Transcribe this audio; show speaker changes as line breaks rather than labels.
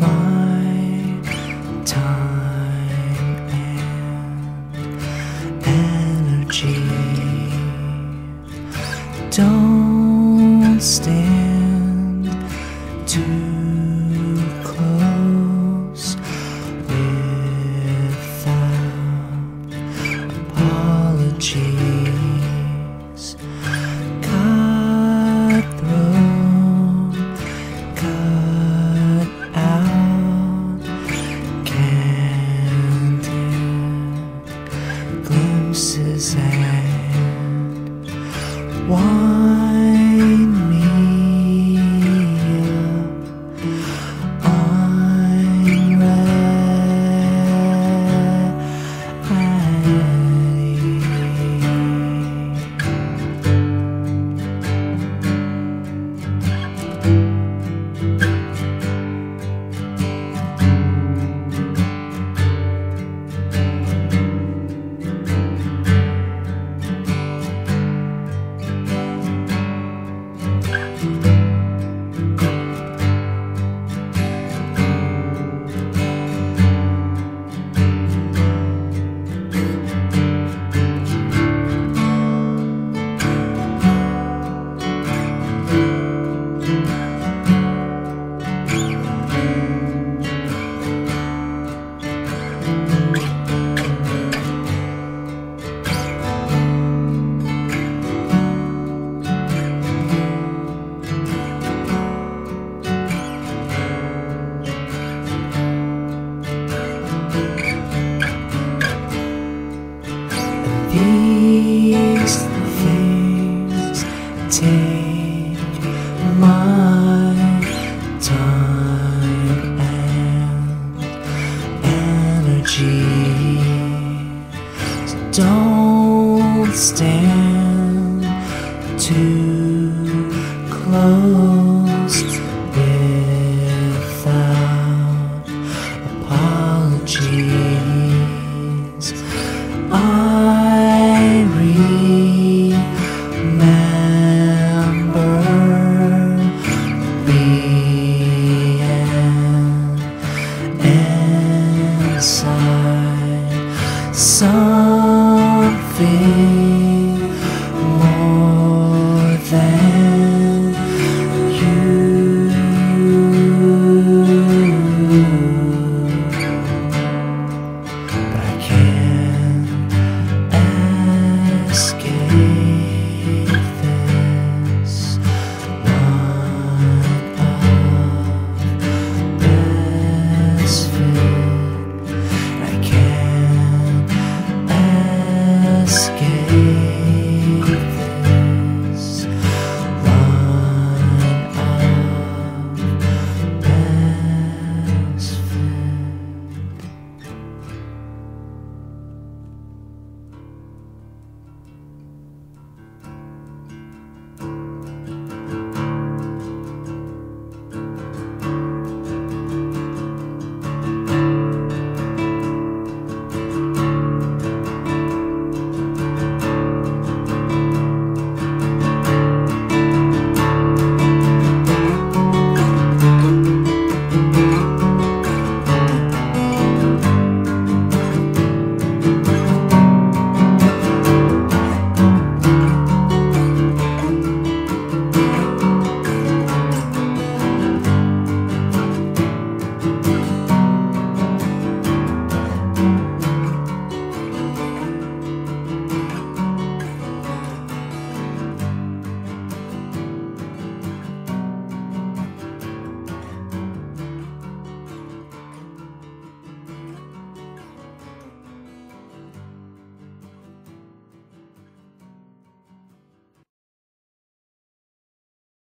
my time and energy. Don't stand wind These things take my time and energy. So don't stand too close. something.